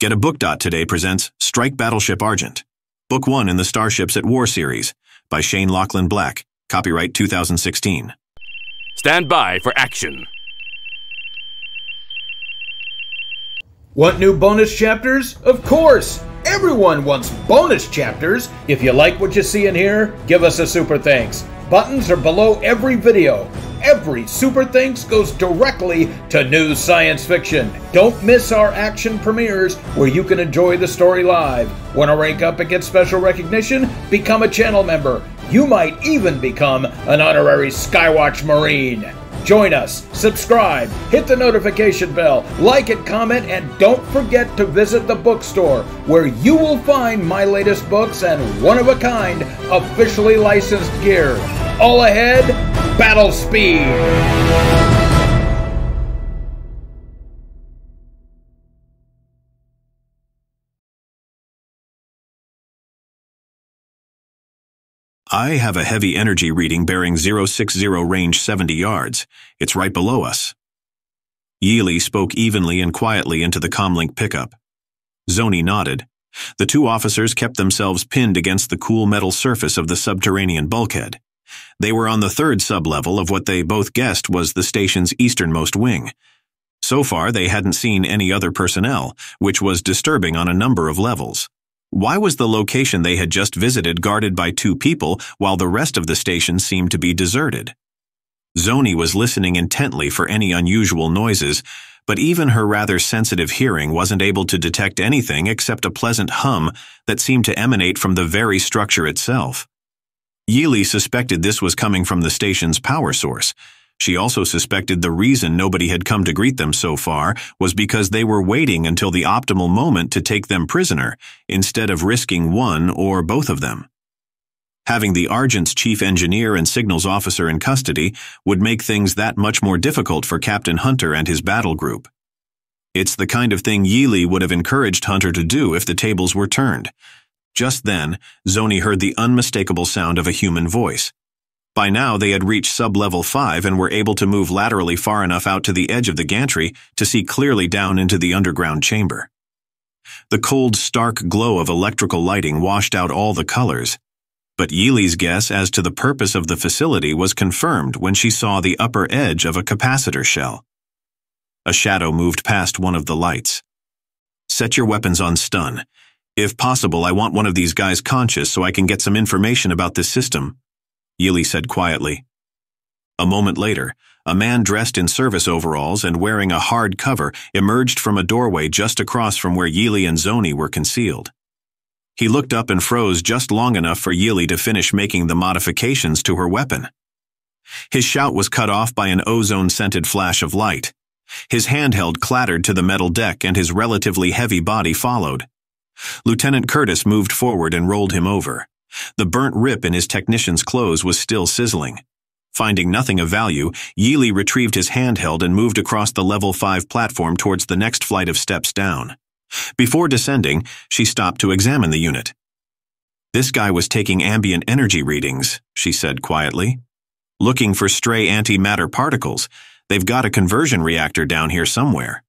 Get a Book Dot today presents Strike Battleship Argent, Book 1 in the Starships at War series by Shane Lochlann Black, copyright 2016. Stand by for action. Want new bonus chapters? Of course! Everyone wants bonus chapters! If you like what you see in here, give us a super thanks. Buttons are below every video. Every super thanks goes directly to new science fiction. Don't miss our action premieres where you can enjoy the story live. Want to rank up and get special recognition? Become a channel member. You might even become an honorary Skywatch Marine. Join us, subscribe, hit the notification bell, like and comment, and don't forget to visit the bookstore where you will find my latest books and one of a kind officially licensed gear. All ahead, battle speed! I have a heavy energy reading bearing 060 range 70 yards. It's right below us. Yili spoke evenly and quietly into the comlink pickup. Zoni nodded. The two officers kept themselves pinned against the cool metal surface of the subterranean bulkhead. They were on the third sublevel of what they both guessed was the station's easternmost wing. So far, they hadn't seen any other personnel, which was disturbing on a number of levels. Why was the location they had just visited guarded by two people while the rest of the station seemed to be deserted? Zoni was listening intently for any unusual noises, but even her rather sensitive hearing wasn't able to detect anything except a pleasant hum that seemed to emanate from the very structure itself. Yili suspected this was coming from the station's power source, she also suspected the reason nobody had come to greet them so far was because they were waiting until the optimal moment to take them prisoner, instead of risking one or both of them. Having the Argent's chief engineer and signals officer in custody would make things that much more difficult for Captain Hunter and his battle group. It's the kind of thing Yili would have encouraged Hunter to do if the tables were turned. Just then, Zoni heard the unmistakable sound of a human voice. By now, they had reached sub-level 5 and were able to move laterally far enough out to the edge of the gantry to see clearly down into the underground chamber. The cold, stark glow of electrical lighting washed out all the colors, but Yili's guess as to the purpose of the facility was confirmed when she saw the upper edge of a capacitor shell. A shadow moved past one of the lights. Set your weapons on stun. If possible, I want one of these guys conscious so I can get some information about this system, Yili said quietly. A moment later, a man dressed in service overalls and wearing a hard cover emerged from a doorway just across from where Yili and Zoni were concealed. He looked up and froze just long enough for Yili to finish making the modifications to her weapon. His shout was cut off by an ozone-scented flash of light. His handheld clattered to the metal deck and his relatively heavy body followed. Lieutenant Curtis moved forward and rolled him over. The burnt rip in his technician's clothes was still sizzling. Finding nothing of value, Yili retrieved his handheld and moved across the level 5 platform towards the next flight of steps down. Before descending, she stopped to examine the unit. This guy was taking ambient energy readings, she said quietly. Looking for stray antimatter particles. They've got a conversion reactor down here somewhere.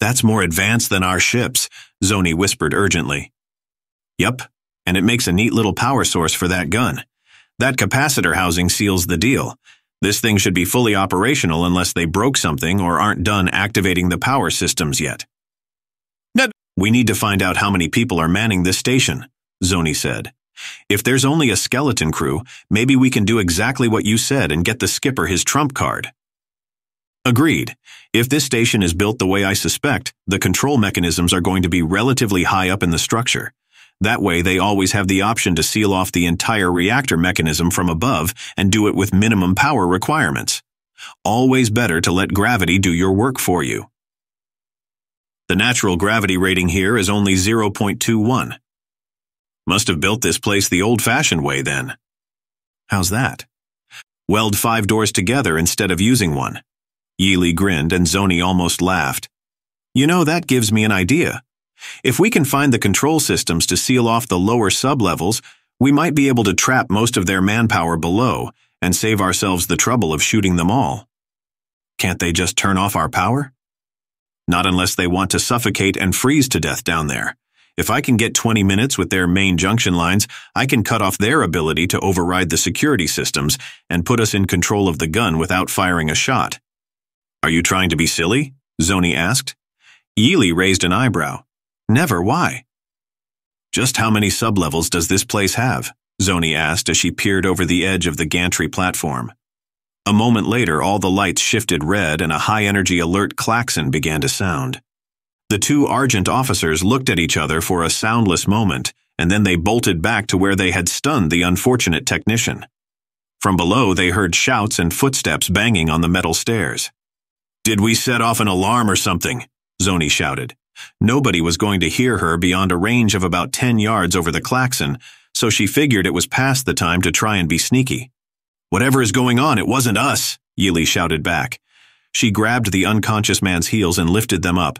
That's more advanced than our ships, Zoni whispered urgently. Yup, and it makes a neat little power source for that gun. That capacitor housing seals the deal. This thing should be fully operational unless they broke something or aren't done activating the power systems yet. We need to find out how many people are manning this station, Zoni said. If there's only a skeleton crew, maybe we can do exactly what you said and get the skipper his trump card. Agreed. If this station is built the way I suspect, the control mechanisms are going to be relatively high up in the structure. That way, they always have the option to seal off the entire reactor mechanism from above and do it with minimum power requirements. Always better to let gravity do your work for you. The natural gravity rating here is only 0.21. Must have built this place the old-fashioned way then. How's that? Weld five doors together instead of using one. Yili grinned and Zoni almost laughed. You know, that gives me an idea. If we can find the control systems to seal off the lower sublevels, we might be able to trap most of their manpower below and save ourselves the trouble of shooting them all. Can't they just turn off our power? Not unless they want to suffocate and freeze to death down there. If I can get 20 minutes with their main junction lines, I can cut off their ability to override the security systems and put us in control of the gun without firing a shot. Are you trying to be silly? Zoni asked. Yili raised an eyebrow. Never, why? Just how many sublevels does this place have? Zoni asked as she peered over the edge of the gantry platform. A moment later, all the lights shifted red and a high-energy alert klaxon began to sound. The two Argent officers looked at each other for a soundless moment, and then they bolted back to where they had stunned the unfortunate technician. From below, they heard shouts and footsteps banging on the metal stairs. Did we set off an alarm or something? Zoni shouted. Nobody was going to hear her beyond a range of about 10 yards over the klaxon, so she figured it was past the time to try and be sneaky. Whatever is going on, it wasn't us, Yili shouted back. She grabbed the unconscious man's heels and lifted them up.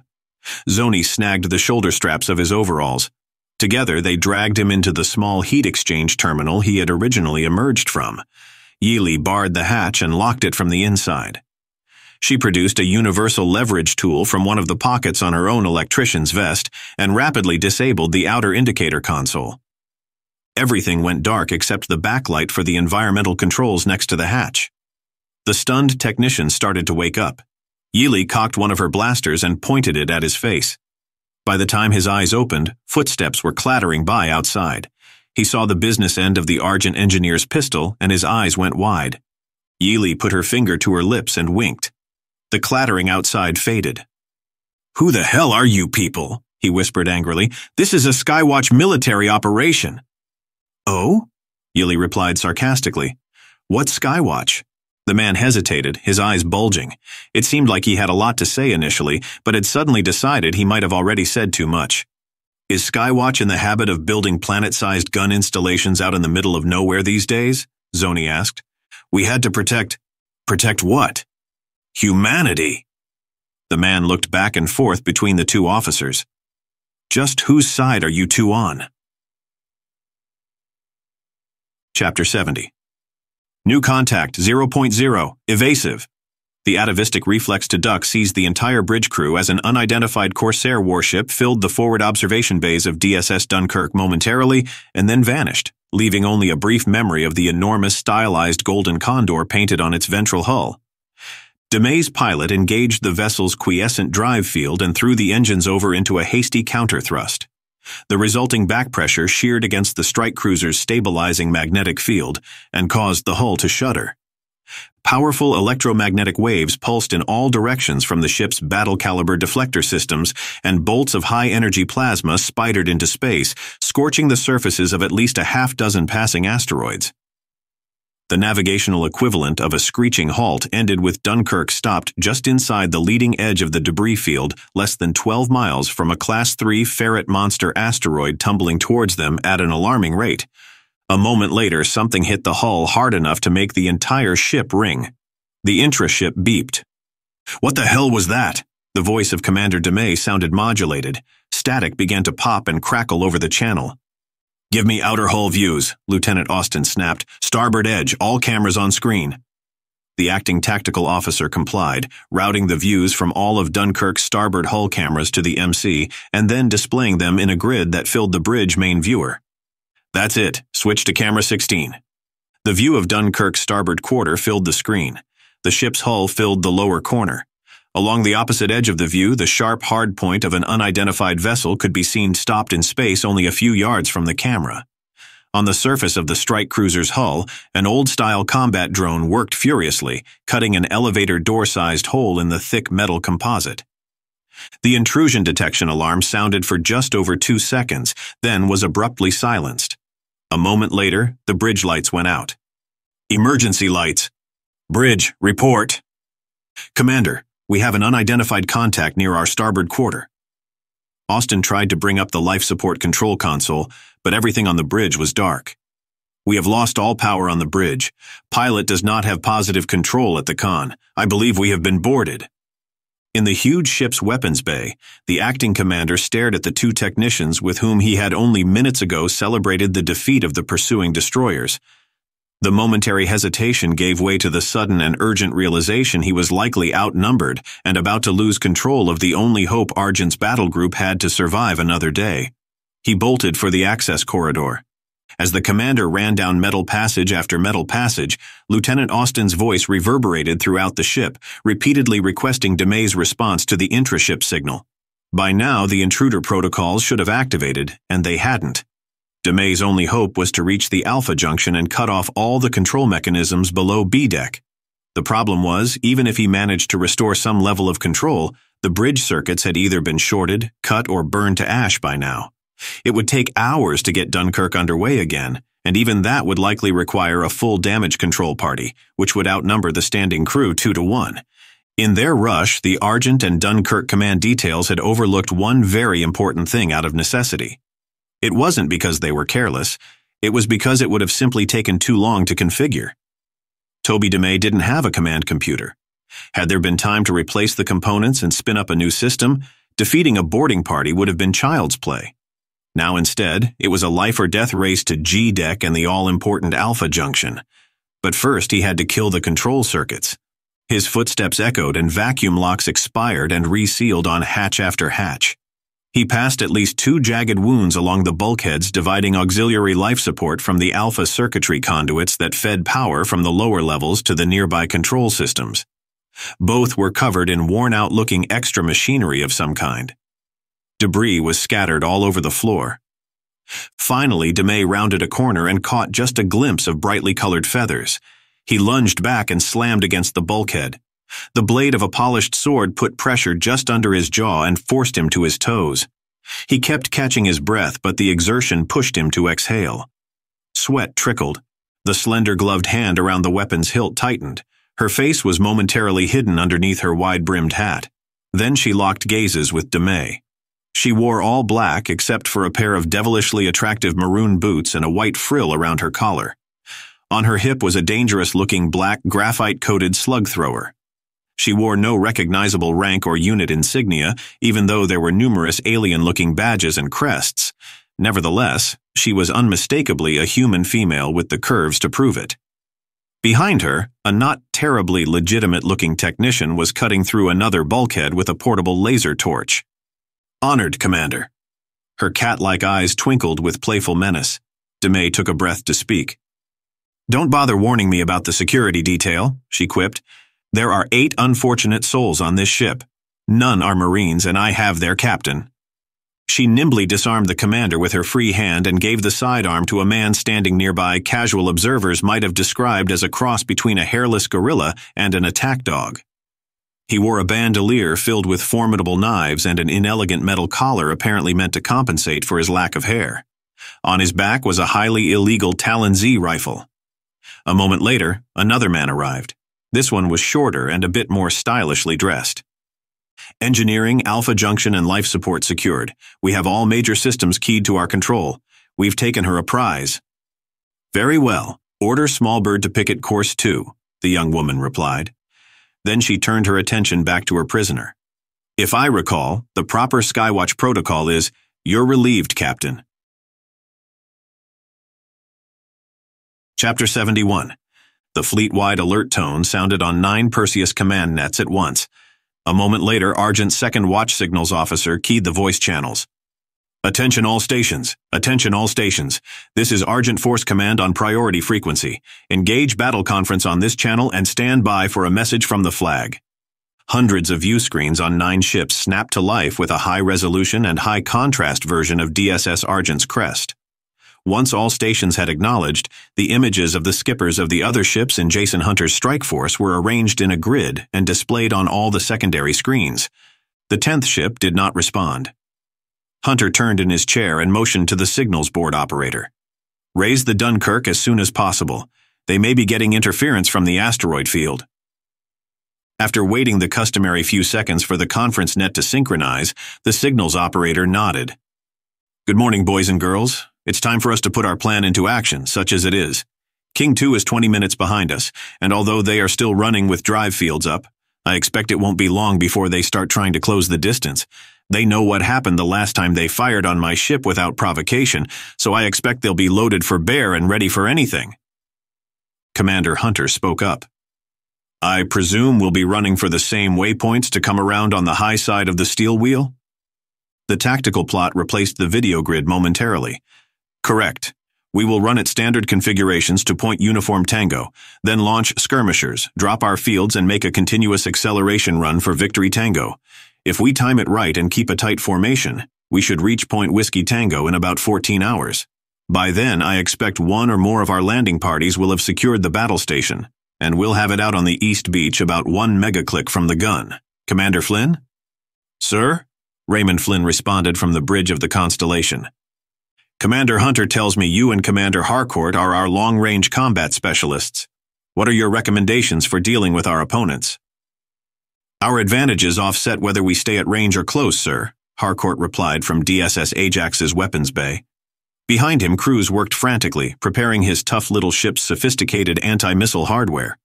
Zoni snagged the shoulder straps of his overalls. Together, they dragged him into the small heat exchange terminal he had originally emerged from. Yili barred the hatch and locked it from the inside. She produced a universal leverage tool from one of the pockets on her own electrician's vest and rapidly disabled the outer indicator console. Everything went dark except the backlight for the environmental controls next to the hatch. The stunned technician started to wake up. Yili cocked one of her blasters and pointed it at his face. By the time his eyes opened, footsteps were clattering by outside. He saw the business end of the Argent engineer's pistol, and his eyes went wide. Yili put her finger to her lips and winked. The clattering outside faded. Who the hell are you people? he whispered angrily. This is a Skywatch military operation. Oh? Yili replied sarcastically. What Skywatch? The man hesitated, his eyes bulging. It seemed like he had a lot to say initially, but had suddenly decided he might have already said too much. Is Skywatch in the habit of building planet-sized gun installations out in the middle of nowhere these days? Zoni asked. We had to protect... Protect what? Humanity. The man looked back and forth between the two officers. Just whose side are you two on? Chapter 70 New contact, 0.0, evasive. The atavistic reflex to duck seized the entire bridge crew as an unidentified Corsair warship filled the forward observation bays of DSS Dunkerque momentarily and then vanished, leaving only a brief memory of the enormous stylized golden condor painted on its ventral hull. DeMay's pilot engaged the vessel's quiescent drive field and threw the engines over into a hasty counter-thrust. The resulting back pressure sheared against the strike cruiser's stabilizing magnetic field and caused the hull to shudder. Powerful electromagnetic waves pulsed in all directions from the ship's battle-caliber deflector systems, and bolts of high-energy plasma spidered into space, scorching the surfaces of at least a half dozen passing asteroids. The navigational equivalent of a screeching halt ended with Dunkerque stopped just inside the leading edge of the debris field, less than 12 miles from a Class 3 ferret monster asteroid tumbling towards them at an alarming rate. A moment later, something hit the hull hard enough to make the entire ship ring. The intra-ship beeped. What the hell was that? The voice of Commander DeMay sounded modulated. Static began to pop and crackle over the channel. Give me outer hull views, Lieutenant Austin snapped. Starboard edge, all cameras on screen. The acting tactical officer complied, routing the views from all of Dunkerque's starboard hull cameras to the MC, and then displaying them in a grid that filled the bridge main viewer. That's it. Switch to camera 16. The view of Dunkerque's starboard quarter filled the screen. The ship's hull filled the lower corner. Along the opposite edge of the view, the sharp hard point of an unidentified vessel could be seen stopped in space only a few yards from the camera. On the surface of the strike cruiser's hull, an old-style combat drone worked furiously, cutting an elevator door-sized hole in the thick metal composite. The intrusion detection alarm sounded for just over two seconds, then was abruptly silenced. A moment later, the bridge lights went out. Emergency lights. Bridge, report. Commander, we have an unidentified contact near our starboard quarter. Austin tried to bring up the life support control console, but everything on the bridge was dark. We have lost all power on the bridge. Pilot does not have positive control at the con. I believe we have been boarded. In the huge ship's weapons bay, the acting commander stared at the two technicians with whom he had only minutes ago celebrated the defeat of the pursuing destroyers. The momentary hesitation gave way to the sudden and urgent realization he was likely outnumbered and about to lose control of the only hope Argent's battle group had to survive another day. He bolted for the access corridor. As the commander ran down metal passage after metal passage, Lieutenant Austin's voice reverberated throughout the ship, repeatedly requesting DeMay's response to the intra-ship signal. By now, the intruder protocols should have activated, and they hadn't. DeMay's only hope was to reach the Alpha junction and cut off all the control mechanisms below B deck. The problem was, even if he managed to restore some level of control, the bridge circuits had either been shorted, cut, or burned to ash by now. It would take hours to get Dunkerque underway again, and even that would likely require a full damage control party, which would outnumber the standing crew two to one. In their rush, the Argent and Dunkerque command details had overlooked one very important thing out of necessity. It wasn't because they were careless. It was because it would have simply taken too long to configure. Toby DeMay didn't have a command computer. Had there been time to replace the components and spin up a new system, defeating a boarding party would have been child's play. Now instead, it was a life or death race to G deck and the all-important Alpha junction. But first he had to kill the control circuits. His footsteps echoed and vacuum locks expired and resealed on hatch after hatch. He passed at least two jagged wounds along the bulkheads dividing auxiliary life support from the alpha circuitry conduits that fed power from the lower levels to the nearby control systems. Both were covered in worn-out-looking extra machinery of some kind. Debris was scattered all over the floor. Finally, DeMay rounded a corner and caught just a glimpse of brightly colored feathers. He lunged back and slammed against the bulkhead. The blade of a polished sword put pressure just under his jaw and forced him to his toes. He kept catching his breath, but the exertion pushed him to exhale. Sweat trickled. The slender gloved hand around the weapon's hilt tightened. Her face was momentarily hidden underneath her wide-brimmed hat. Then she locked gazes with DeMay. She wore all black except for a pair of devilishly attractive maroon boots and a white frill around her collar. On her hip was a dangerous-looking black graphite-coated slug thrower. She wore no recognizable rank or unit insignia, even though there were numerous alien-looking badges and crests. Nevertheless, she was unmistakably a human female with the curves to prove it. Behind her, a not terribly legitimate-looking technician was cutting through another bulkhead with a portable laser torch. Honored, Commander. Her cat-like eyes twinkled with playful menace. DeMay took a breath to speak. Don't bother warning me about the security detail, she quipped. There are eight unfortunate souls on this ship. None are Marines, and I have their captain. She nimbly disarmed the commander with her free hand and gave the sidearm to a man standing nearby casual observers might have described as a cross between a hairless gorilla and an attack dog. He wore a bandolier filled with formidable knives and an inelegant metal collar apparently meant to compensate for his lack of hair. On his back was a highly illegal Talon Z rifle. A moment later, another man arrived. This one was shorter and a bit more stylishly dressed. Engineering, Alpha Junction, and life support secured. We have all major systems keyed to our control. We've taken her a prize. Very well. Order Smallbird to picket course 2, the young woman replied. Then she turned her attention back to her prisoner. If I recall, the proper Skywatch protocol is, You're relieved, Captain. Chapter 71 the fleet-wide alert tone sounded on nine Perseus command nets at once. A moment later, Argent's second watch signals officer keyed the voice channels. Attention all stations. Attention all stations. This is Argent Force Command on priority frequency. Engage battle conference on this channel and stand by for a message from the flag. Hundreds of view screens on nine ships snapped to life with a high-resolution and high-contrast version of DSS Argent's crest. Once all stations had acknowledged, the images of the skippers of the other ships in Jason Hunter's strike force were arranged in a grid and displayed on all the secondary screens. The 10th ship did not respond. Hunter turned in his chair and motioned to the signals board operator. Raise the Dunkerque as soon as possible. They may be getting interference from the asteroid field. After waiting the customary few seconds for the conference net to synchronize, the signals operator nodded. Good morning, boys and girls. It's time for us to put our plan into action, such as it is. King 2 is 20 minutes behind us, and although they are still running with drive fields up, I expect it won't be long before they start trying to close the distance. They know what happened the last time they fired on my ship without provocation, so I expect they'll be loaded for bear and ready for anything. Commander Hunter spoke up. I presume we'll be running for the same waypoints to come around on the high side of the steel wheel? The tactical plot replaced the video grid momentarily. Correct. We will run at standard configurations to point uniform tango, then launch skirmishers, drop our fields and make a continuous acceleration run for victory tango. If we time it right and keep a tight formation, we should reach point whiskey tango in about 14 hours. By then, I expect one or more of our landing parties will have secured the battle station, and we'll have it out on the east beach about one megaclick from the gun. Commander Flynn? Sir? Raymond Flynn responded from the bridge of the Constellation. Commander Hunter tells me you and Commander Harcourt are our long-range combat specialists. What are your recommendations for dealing with our opponents? Our advantages offset whether we stay at range or close, sir, Harcourt replied from DSS Ajax's weapons bay. Behind him, Cruz worked frantically, preparing his tough little ship's sophisticated anti-missile hardware.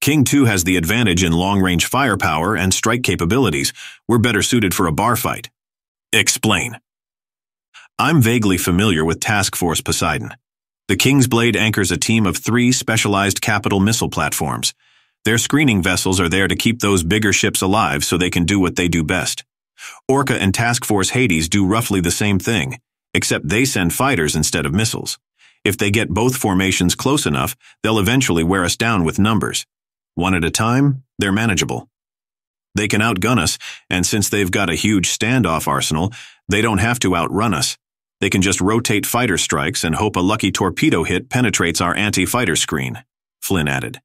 King 2 has the advantage in long-range firepower and strike capabilities. We're better suited for a bar fight. Explain. I'm vaguely familiar with Task Force Poseidon. The King's Blade anchors a team of three specialized capital missile platforms. Their screening vessels are there to keep those bigger ships alive so they can do what they do best. Orca and Task Force Hades do roughly the same thing, except they send fighters instead of missiles. If they get both formations close enough, they'll eventually wear us down with numbers. One at a time, they're manageable. They can outgun us, and since they've got a huge standoff arsenal, they don't have to outrun us. They can just rotate fighter strikes and hope a lucky torpedo hit penetrates our anti-fighter screen, Flynn added.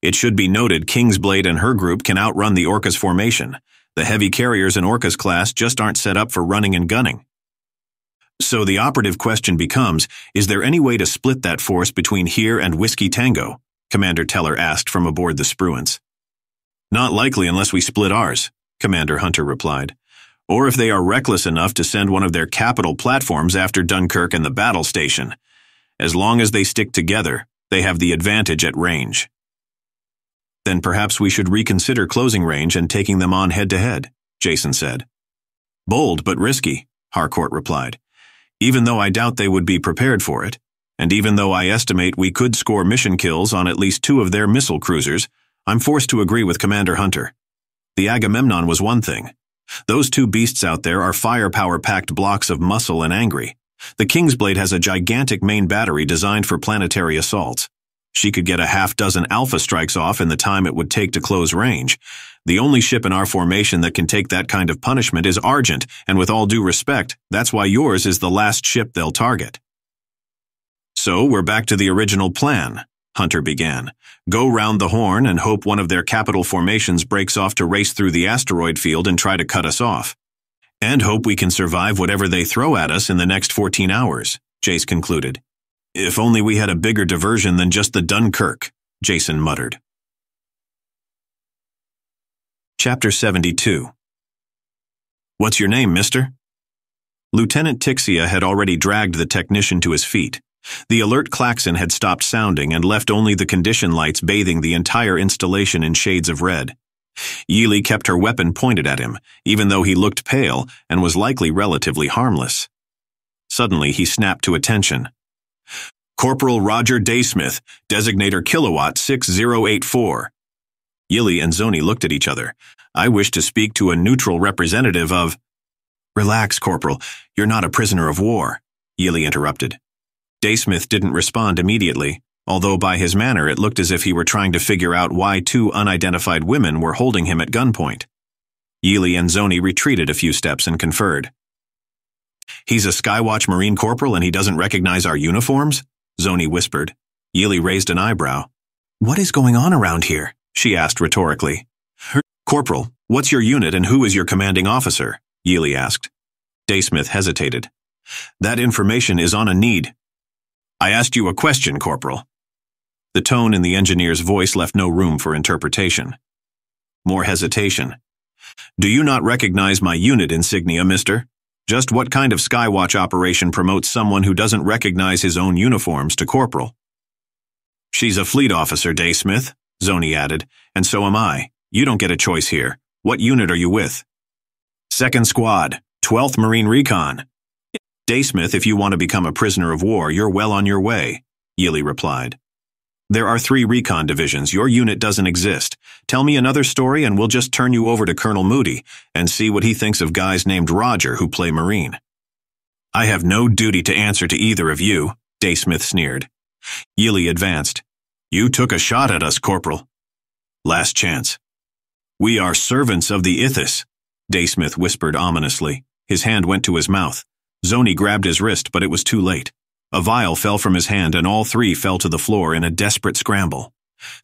It should be noted Kingsblade and her group can outrun the Orca's formation. The heavy carriers in Orca's class just aren't set up for running and gunning. So the operative question becomes, is there any way to split that force between here and Whiskey Tango? Commander Teller asked from aboard the Spruance. Not likely unless we split ours, Commander Hunter replied or if they are reckless enough to send one of their capital platforms after Dunkerque and the battle station. As long as they stick together, they have the advantage at range. Then perhaps we should reconsider closing range and taking them on head-to-head, -head, Jason said. Bold but risky, Harcourt replied. Even though I doubt they would be prepared for it, and even though I estimate we could score mission kills on at least two of their missile cruisers, I'm forced to agree with Commander Hunter. The Agamemnon was one thing, those two beasts out there are firepower-packed blocks of muscle and angry. The Kingsblade has a gigantic main battery designed for planetary assaults. She could get a half dozen alpha strikes off in the time it would take to close range. The only ship in our formation that can take that kind of punishment is Argent, and with all due respect, that's why yours is the last ship they'll target. So we're back to the original plan. Hunter began. Go round the horn and hope one of their capital formations breaks off to race through the asteroid field and try to cut us off. And hope we can survive whatever they throw at us in the next 14 hours, Jace concluded. If only we had a bigger diversion than just the Dunkerque, Jason muttered. Chapter 72 What's your name, mister? Lieutenant Tixia had already dragged the technician to his feet. The alert klaxon had stopped sounding and left only the condition lights bathing the entire installation in shades of red. Yili kept her weapon pointed at him, even though he looked pale and was likely relatively harmless. Suddenly, he snapped to attention. Corporal Roger Daysmith, designator Kilowatt 6084. Yili and Zoni looked at each other. I wish to speak to a neutral representative of... Relax, Corporal. You're not a prisoner of war, Yili interrupted. Daysmith didn't respond immediately, although by his manner it looked as if he were trying to figure out why two unidentified women were holding him at gunpoint. Yili and Zoni retreated a few steps and conferred. He's a Skywatch Marine Corporal and he doesn't recognize our uniforms? Zoni whispered. Yili raised an eyebrow. What is going on around here? she asked rhetorically. Corporal, what's your unit and who is your commanding officer? Yili asked. Daysmith hesitated. That information is on a need, I asked you a question, Corporal. The tone in the engineer's voice left no room for interpretation. More hesitation. Do you not recognize my unit insignia, mister? Just what kind of Skywatch operation promotes someone who doesn't recognize his own uniforms to corporal? She's a fleet officer, Daysmith, Zoni added, and so am I. You don't get a choice here. What unit are you with? Second Squad, 12th Marine Recon. Daysmith, if you want to become a prisoner of war, you're well on your way, Yili replied. There are three recon divisions. Your unit doesn't exist. Tell me another story and we'll just turn you over to Colonel Moody and see what he thinks of guys named Roger who play Marine. I have no duty to answer to either of you, Daysmith sneered. Yili advanced. You took a shot at us, Corporal. Last chance. We are servants of the Ithis, Daysmith whispered ominously. His hand went to his mouth. Zoni grabbed his wrist, but it was too late. A vial fell from his hand and all three fell to the floor in a desperate scramble.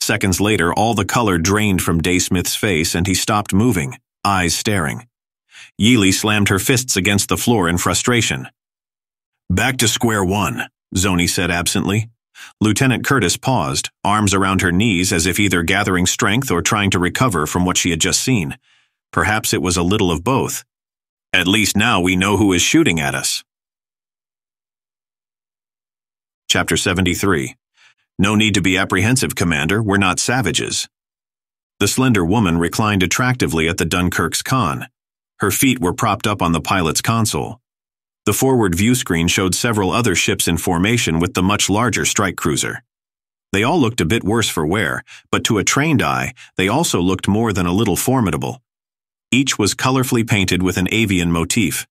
Seconds later, all the color drained from Daysmith's face and he stopped moving, eyes staring. Yili slammed her fists against the floor in frustration. Back to square one, Zoni said absently. Lieutenant Curtis paused, arms around her knees as if either gathering strength or trying to recover from what she had just seen. Perhaps it was a little of both. At least now we know who is shooting at us. Chapter 73 No need to be apprehensive, Commander. We're not savages. The slender woman reclined attractively at the Dunkerque's con. Her feet were propped up on the pilot's console. The forward view screen showed several other ships in formation with the much larger strike cruiser. They all looked a bit worse for wear, but to a trained eye, they also looked more than a little formidable. Each was colorfully painted with an avian motif.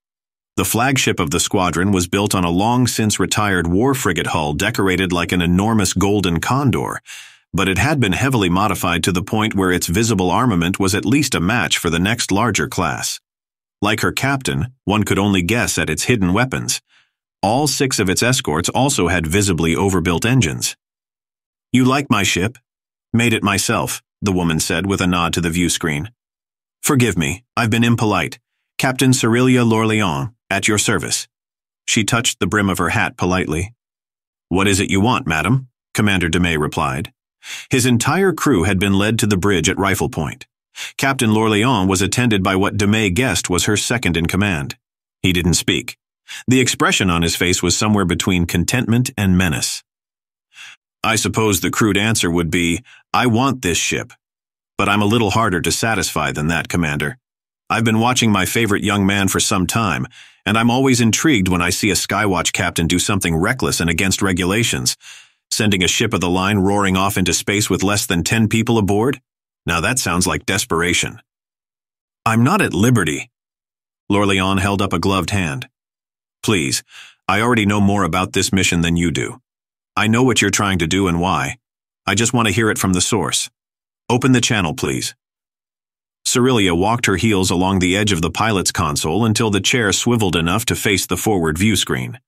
The flagship of the squadron was built on a long since retired war frigate hull decorated like an enormous golden condor, but it had been heavily modified to the point where its visible armament was at least a match for the next larger class. Like her captain, one could only guess at its hidden weapons. All six of its escorts also had visibly overbuilt engines. You like my ship? Made it myself, the woman said with a nod to the view screen. Forgive me, I've been impolite. Captain Cerilia Lorleon, at your service. She touched the brim of her hat politely. What is it you want, madam? Commander DeMay replied. His entire crew had been led to the bridge at rifle point. Captain Lorleon was attended by what DeMay guessed was her second in command. He didn't speak. The expression on his face was somewhere between contentment and menace. I suppose the crude answer would be, I want this ship. But I'm a little harder to satisfy than that, Commander. I've been watching my favorite young man for some time, and I'm always intrigued when I see a Skywatch captain do something reckless and against regulations, sending a ship of the line roaring off into space with less than 10 people aboard? Now that sounds like desperation. I'm not at liberty. Lorleon held up a gloved hand. Please, I already know more about this mission than you do. I know what you're trying to do and why. I just want to hear it from the source. Open the channel, please. Cerilia walked her heels along the edge of the pilot's console until the chair swiveled enough to face the forward view screen.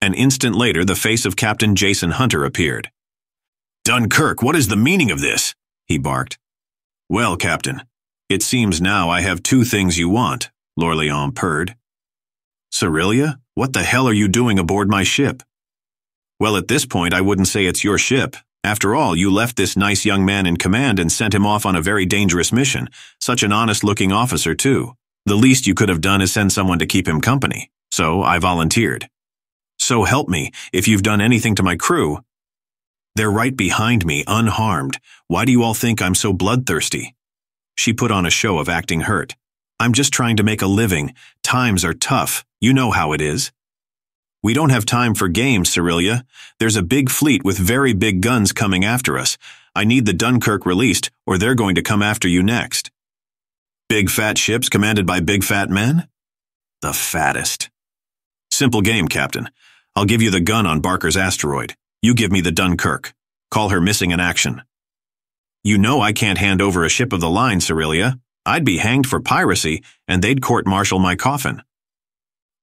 An instant later, the face of Captain Jason Hunter appeared. Dunkerque, what is the meaning of this? he barked. Well, Captain, it seems now I have two things you want, Lorleon purred. Cerilia, what the hell are you doing aboard my ship? Well, at this point, I wouldn't say it's your ship, after all, you left this nice young man in command and sent him off on a very dangerous mission. Such an honest-looking officer, too. The least you could have done is send someone to keep him company. So I volunteered. So help me, if you've done anything to my crew. They're right behind me, unharmed. Why do you all think I'm so bloodthirsty? She put on a show of acting hurt. I'm just trying to make a living. Times are tough. You know how it is. We don't have time for games, Cerilia. There's a big fleet with very big guns coming after us. I need the Dunkerque released, or they're going to come after you next. Big fat ships commanded by big fat men? The fattest. Simple game, Captain. I'll give you the gun on Barker's asteroid. You give me the Dunkerque. Call her missing in action. You know I can't hand over a ship of the line, Cerilia. I'd be hanged for piracy, and they'd court-martial my coffin.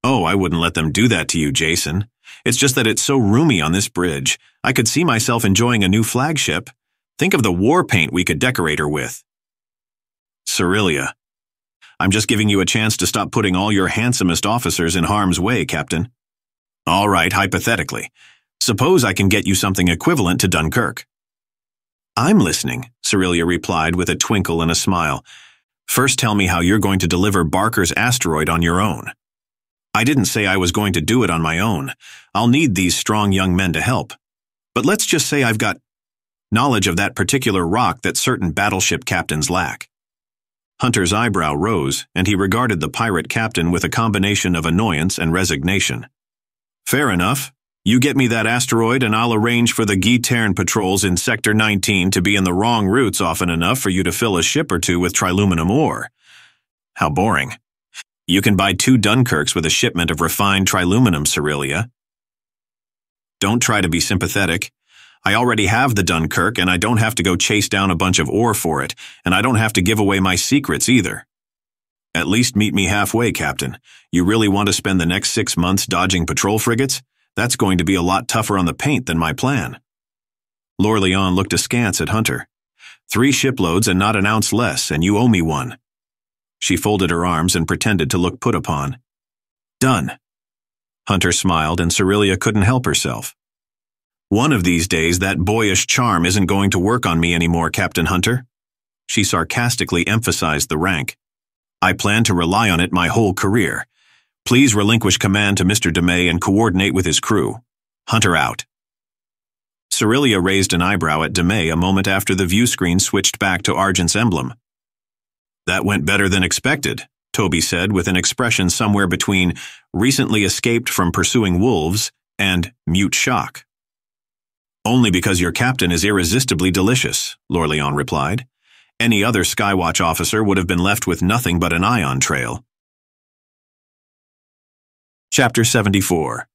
Oh, I wouldn't let them do that to you, Jason. It's just that it's so roomy on this bridge. I could see myself enjoying a new flagship. Think of the war paint we could decorate her with. Cerilia. I'm just giving you a chance to stop putting all your handsomest officers in harm's way, Captain. All right, hypothetically. Suppose I can get you something equivalent to Dunkerque. I'm listening, Cerilia replied with a twinkle and a smile. First tell me how you're going to deliver Barker's asteroid on your own. I didn't say I was going to do it on my own. I'll need these strong young men to help. But let's just say I've got knowledge of that particular rock that certain battleship captains lack. Hunter's eyebrow rose, and he regarded the pirate captain with a combination of annoyance and resignation. Fair enough. You get me that asteroid and I'll arrange for the Gitairn patrols in Sector 19 to be in the wrong routes often enough for you to fill a ship or two with triluminum ore. How boring. You can buy two Dunkerques with a shipment of refined triluminum, Cerelia. Don't try to be sympathetic. I already have the Dunkerque and I don't have to go chase down a bunch of ore for it, and I don't have to give away my secrets either. At least meet me halfway, Captain. You really want to spend the next six months dodging patrol frigates? That's going to be a lot tougher on the paint than my plan. Lorleon looked askance at Hunter. Three shiploads and not an ounce less, and you owe me one. She folded her arms and pretended to look put upon. Done. Hunter smiled, and Cerelia couldn't help herself. One of these days, that boyish charm isn't going to work on me anymore, Captain Hunter. She sarcastically emphasized the rank. I plan to rely on it my whole career. Please relinquish command to Mr. DeMay and coordinate with his crew. Hunter out. Cerelia raised an eyebrow at DeMay a moment after the view screen switched back to Argent's emblem. That went better than expected, Toby said with an expression somewhere between recently escaped from pursuing wolves and mute shock. Only because your captain is irresistibly delicious, Lorleon replied. Any other Skywatch officer would have been left with nothing but an ion trail. Chapter 74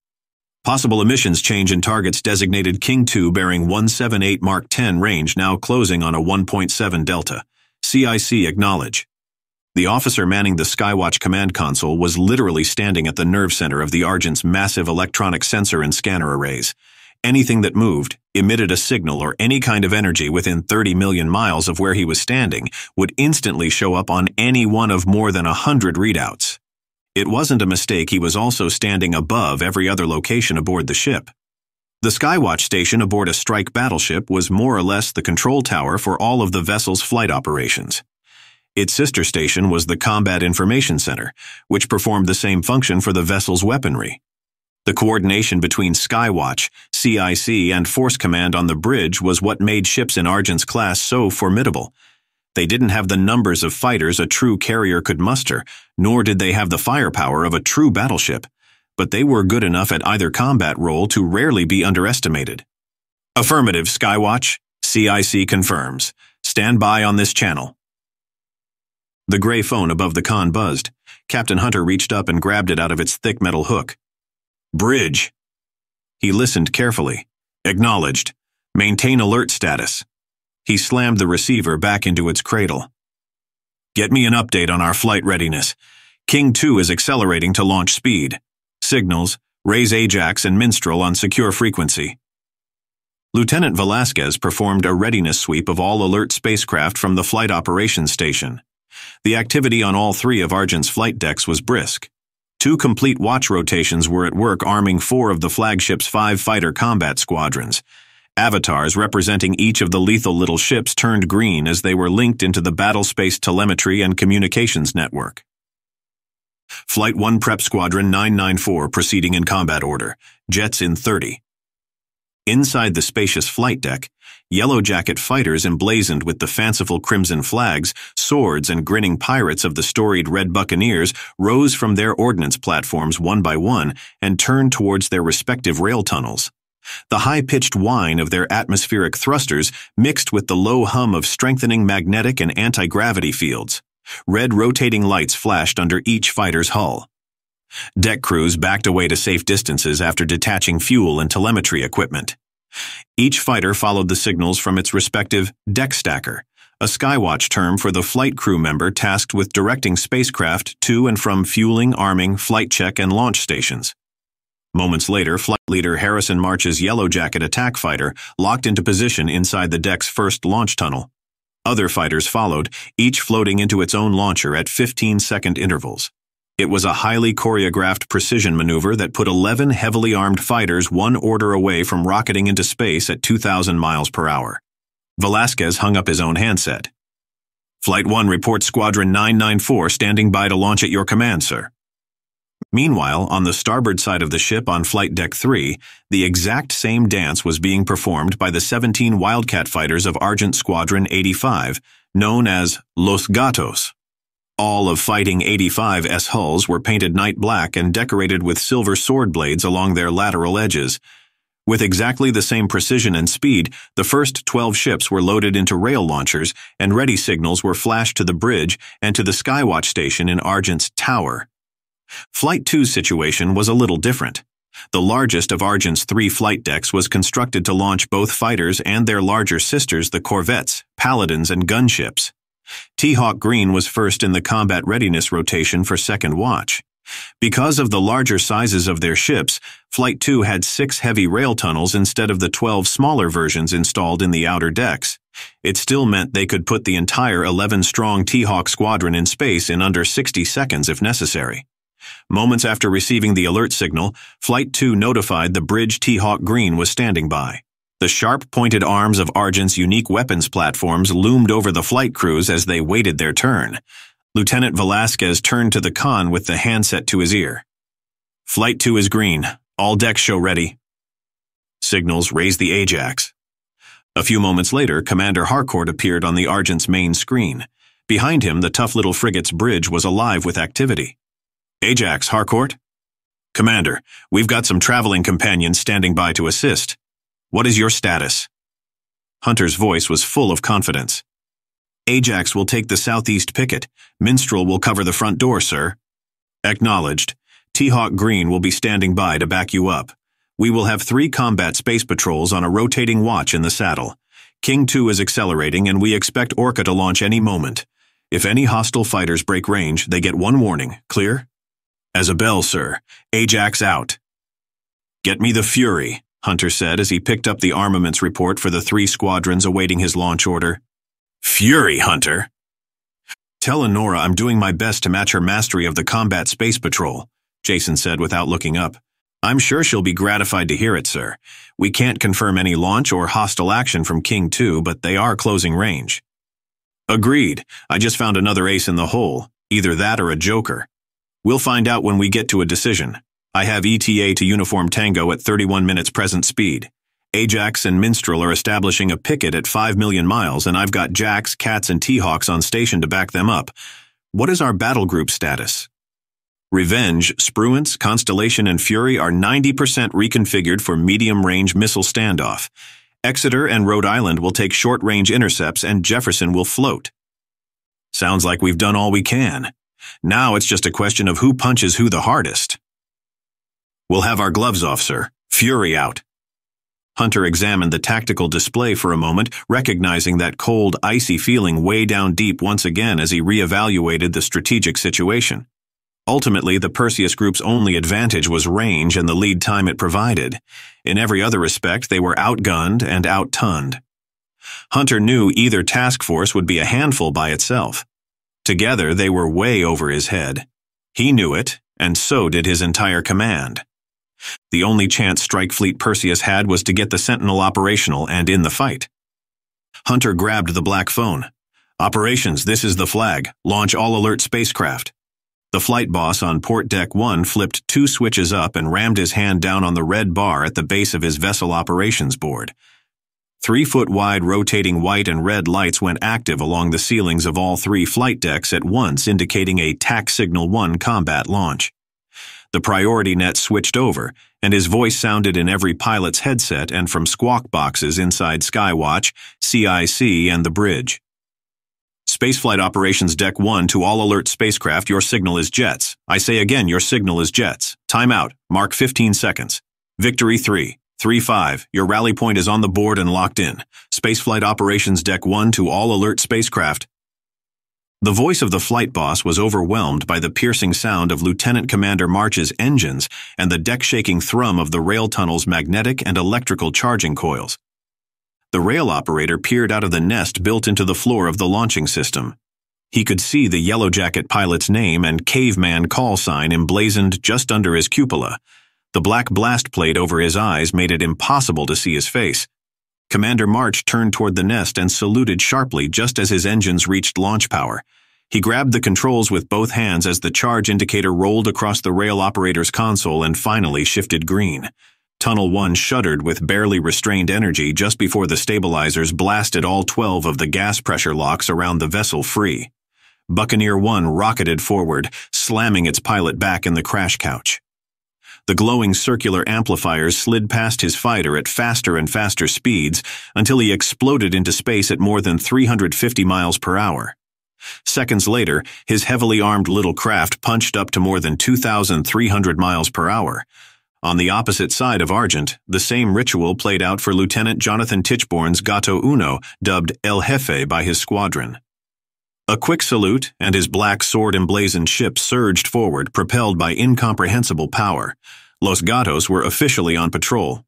Possible emissions change in targets designated King 2 bearing 178 Mark 10 range now closing on a 1.7 delta. CIC acknowledge. The officer manning the Skywatch command console was literally standing at the nerve center of the Argent's massive electronic sensor and scanner arrays. Anything that moved, emitted a signal or any kind of energy within 30 million miles of where he was standing would instantly show up on any one of more than a hundred readouts. It wasn't a mistake he was also standing above every other location aboard the ship. The Skywatch station aboard a strike battleship was more or less the control tower for all of the vessel's flight operations. Its sister station was the Combat Information Center, which performed the same function for the vessel's weaponry. The coordination between Skywatch, CIC, and Force Command on the bridge was what made ships in Argent's class so formidable, they didn't have the numbers of fighters a true carrier could muster, nor did they have the firepower of a true battleship, but they were good enough at either combat role to rarely be underestimated. Affirmative, Skywatch. CIC confirms. Stand by on this channel. The gray phone above the con buzzed. Captain Hunter reached up and grabbed it out of its thick metal hook. Bridge. He listened carefully. Acknowledged. Maintain alert status. He slammed the receiver back into its cradle. Get me an update on our flight readiness. King 2 is accelerating to launch speed. Signals, raise Ajax and Minstrel on secure frequency. Lieutenant Velasquez performed a readiness sweep of all alert spacecraft from the flight operations station. The activity on all three of Argent's flight decks was brisk. Two complete watch rotations were at work arming four of the flagship's five fighter combat squadrons, Avatars representing each of the lethal little ships turned green as they were linked into the battlespace telemetry and communications network. Flight 1 Prep Squadron 994 proceeding in combat order. Jets in 30. Inside the spacious flight deck, Yellow Jacket fighters emblazoned with the fanciful crimson flags, swords, and grinning pirates of the storied Red Buccaneers rose from their ordnance platforms one by one and turned towards their respective rail tunnels. The high-pitched whine of their atmospheric thrusters mixed with the low hum of strengthening magnetic and anti-gravity fields. Red rotating lights flashed under each fighter's hull. Deck crews backed away to safe distances after detaching fuel and telemetry equipment. Each fighter followed the signals from its respective deck stacker, a Skywatch term for the flight crew member tasked with directing spacecraft to and from fueling, arming, flight check, and launch stations. Moments later, Flight Leader Harrison March's Yellow Jacket attack fighter locked into position inside the deck's first launch tunnel. Other fighters followed, each floating into its own launcher at 15-second intervals. It was a highly choreographed precision maneuver that put 11 heavily armed fighters one order away from rocketing into space at 2,000 miles per hour. Velasquez hung up his own handset. Flight 1 reports Squadron 994 standing by to launch at your command, sir. Meanwhile, on the starboard side of the ship on Flight Deck 3, the exact same dance was being performed by the 17 Wildcat fighters of Argent Squadron 85, known as Los Gatos. All of Fighting 85's hulls were painted night black and decorated with silver sword blades along their lateral edges. With exactly the same precision and speed, the first 12 ships were loaded into rail launchers, and ready signals were flashed to the bridge and to the Skywatch station in Argent's tower. Flight 2's situation was a little different. The largest of Argent's three flight decks was constructed to launch both fighters and their larger sisters, the corvettes, paladins, and gunships. T-Hawk Green was first in the combat readiness rotation for second watch. Because of the larger sizes of their ships, Flight 2 had six heavy rail tunnels instead of the 12 smaller versions installed in the outer decks. It still meant they could put the entire 11-strong T-Hawk squadron in space in under 60 seconds if necessary. Moments after receiving the alert signal, Flight 2 notified the bridge T-Hawk Green was standing by. The sharp-pointed arms of Argent's unique weapons platforms loomed over the flight crews as they waited their turn. Lieutenant Velasquez turned to the con with the handset to his ear. Flight 2 is green. All decks show ready. Signals raise the Ajax. A few moments later, Commander Harcourt appeared on the Argent's main screen. Behind him, the tough little frigate's bridge was alive with activity. Ajax, Harcourt? Commander, we've got some traveling companions standing by to assist. What is your status? Hunter's voice was full of confidence. Ajax will take the southeast picket. Minstrel will cover the front door, sir. Acknowledged. T-Hawk Green will be standing by to back you up. We will have three combat space patrols on a rotating watch in the saddle. King 2 is accelerating and we expect Orca to launch any moment. If any hostile fighters break range, they get one warning. Clear? As a bell, sir. Ajax out. Get me the Fury, Hunter said as he picked up the armaments report for the three squadrons awaiting his launch order. Fury, Hunter. Tell Honora I'm doing my best to match her mastery of the combat space patrol, Jason said without looking up. I'm sure she'll be gratified to hear it, sir. We can't confirm any launch or hostile action from King 2, but they are closing range. Agreed. I just found another ace in the hole. Either that or a joker. We'll find out when we get to a decision. I have ETA to Uniform Tango at 31 minutes present speed. Ajax and Minstrel are establishing a picket at 5 million miles, and I've got Jacks, Cats, and T-Hawks on station to back them up. What is our battle group status? Revenge, Spruance, Constellation, and Fury are 90% reconfigured for medium-range missile standoff. Exeter and Rhode Island will take short-range intercepts, and Jefferson will float. Sounds like we've done all we can. Now it's just a question of who punches who the hardest. We'll have our gloves off, sir. Fury out. Hunter examined the tactical display for a moment, recognizing that cold, icy feeling way down deep once again as he reevaluated the strategic situation. Ultimately, the Perseus Group's only advantage was range and the lead time it provided. In every other respect, they were outgunned and outtunned. Hunter knew either task force would be a handful by itself. Together, they were way over his head. He knew it, and so did his entire command. The only chance Strike Fleet Perseus had was to get the Sentinel operational and in the fight. Hunter grabbed the black phone. Operations, this is the flag. Launch all alert spacecraft. The flight boss on port deck 1 flipped two switches up and rammed his hand down on the red bar at the base of his vessel operations board. Three-foot-wide rotating white and red lights went active along the ceilings of all three flight decks at once indicating a TAC Signal 1 combat launch. The priority net switched over, and his voice sounded in every pilot's headset and from squawk boxes inside Skywatch, CIC, and the bridge. Spaceflight Operations Deck 1 to all alert spacecraft, your signal is jets. I say again, your signal is jets. Time out. Mark 15 seconds. Victory 3. 3-5, your rally point is on the board and locked in. Spaceflight Operations Deck 1 to all alert spacecraft. The voice of the flight boss was overwhelmed by the piercing sound of Lieutenant Commander March's engines and the deck-shaking thrum of the rail tunnel's magnetic and electrical charging coils. The rail operator peered out of the nest built into the floor of the launching system. He could see the Yellow Jacket pilot's name and caveman call sign emblazoned just under his cupola, the black blast plate over his eyes made it impossible to see his face. Commander March turned toward the nest and saluted sharply just as his engines reached launch power. He grabbed the controls with both hands as the charge indicator rolled across the rail operator's console and finally shifted green. Tunnel 1 shuddered with barely restrained energy just before the stabilizers blasted all 12 of the gas pressure locks around the vessel free. Buccaneer 1 rocketed forward, slamming its pilot back in the crash couch. The glowing circular amplifiers slid past his fighter at faster and faster speeds until he exploded into space at more than 350 miles per hour. Seconds later, his heavily armed little craft punched up to more than 2,300 miles per hour. On the opposite side of Argent, the same ritual played out for Lieutenant Jonathan Tichborne's Gato Uno, dubbed El Jefe by his squadron. A quick salute, and his black sword-emblazoned ship surged forward, propelled by incomprehensible power. Los Gatos were officially on patrol.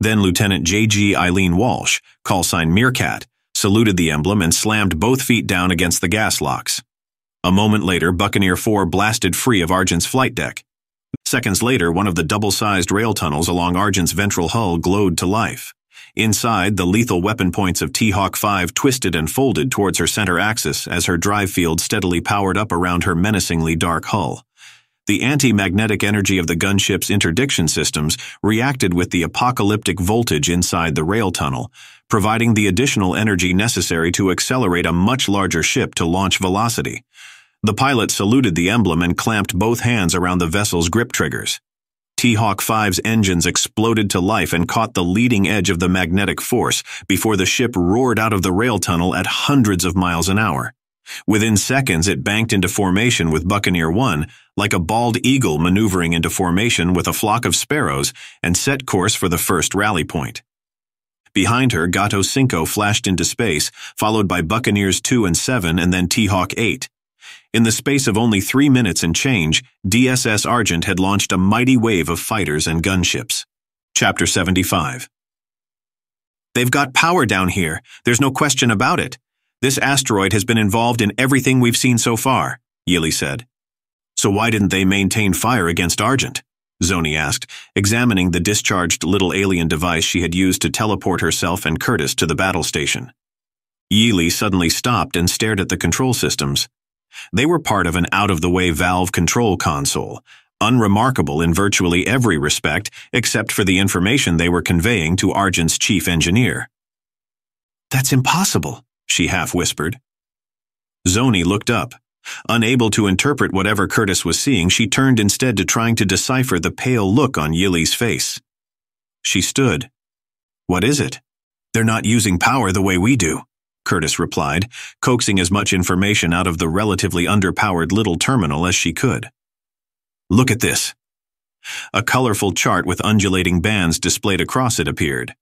Then Lieutenant J.G. Eileen Walsh, call sign Meerkat, saluted the emblem and slammed both feet down against the gas locks. A moment later, Buccaneer 4 blasted free of Argent's flight deck. Seconds later, one of the double-sized rail tunnels along Argent's ventral hull glowed to life. Inside, the lethal weapon points of T-Hawk 5 twisted and folded towards her center axis as her drive field steadily powered up around her menacingly dark hull. The anti-magnetic energy of the gunship's interdiction systems reacted with the apocalyptic voltage inside the rail tunnel, providing the additional energy necessary to accelerate a much larger ship to launch velocity. The pilot saluted the emblem and clamped both hands around the vessel's grip triggers. T-Hawk 5's engines exploded to life and caught the leading edge of the magnetic force before the ship roared out of the rail tunnel at hundreds of miles an hour. Within seconds, it banked into formation with Buccaneer 1, like a bald eagle maneuvering into formation with a flock of sparrows, and set course for the first rally point. Behind her, Gato Cinco flashed into space, followed by Buccaneers 2 and 7 and then T-Hawk 8. In the space of only three minutes and change, DSS Argent had launched a mighty wave of fighters and gunships. Chapter 75 They've got power down here. There's no question about it. This asteroid has been involved in everything we've seen so far, Yili said. So why didn't they maintain fire against Argent? Zoni asked, examining the discharged little alien device she had used to teleport herself and Curtis to the battle station. Yili suddenly stopped and stared at the control systems. They were part of an out-of-the-way valve control console, unremarkable in virtually every respect except for the information they were conveying to Argent's chief engineer. That's impossible, she half-whispered. Zoni looked up. Unable to interpret whatever Curtis was seeing, she turned instead to trying to decipher the pale look on Yili's face. She stood. What is it? They're not using power the way we do. Curtis replied, coaxing as much information out of the relatively underpowered little terminal as she could. Look at this. A colorful chart with undulating bands displayed across it appeared.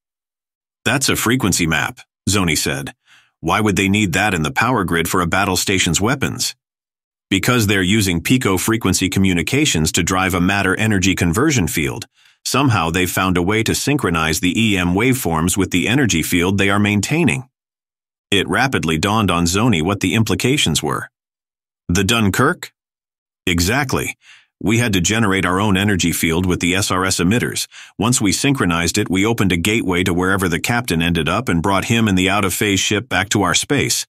That's a frequency map, Zoni said. Why would they need that in the power grid for a battle station's weapons? Because they're using pico-frequency communications to drive a matter-energy conversion field. Somehow they've found a way to synchronize the EM waveforms with the energy field they are maintaining. It rapidly dawned on Zoni what the implications were. The Dunkerque? Exactly. We had to generate our own energy field with the SRS emitters. Once we synchronized it, we opened a gateway to wherever the captain ended up and brought him and the out-of-phase ship back to our space.